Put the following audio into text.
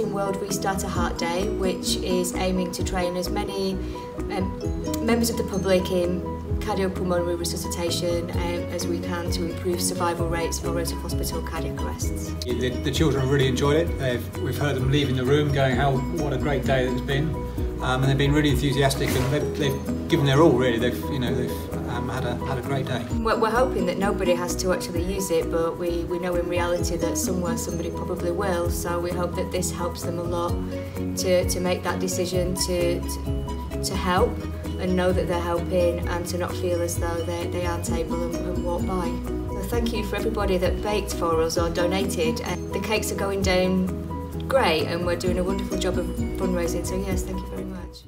Restart A Heart Day, which is aiming to train as many um, members of the public in cardiopulmonary resuscitation um, as we can to improve survival rates for out of hospital cardiac arrests. The, the children really enjoyed it. They've, we've heard them leaving the room going, "How what a great day it's been," um, and they've been really enthusiastic and they've, they've given their all. Really, they've you know they've um, had a had a great day. We're, we're hoping that nobody has to actually use it, but we, we know in reality that somewhere somebody probably will. So we hope that this helps them a lot to, to make that decision to, to, to help and know that they're helping and to not feel as though they, they aren't able and, and walk by. So thank you for everybody that baked for us or donated. The cakes are going down great and we're doing a wonderful job of fundraising. So yes, thank you very much.